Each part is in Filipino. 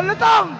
Malutong!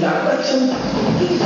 Đã hết sức.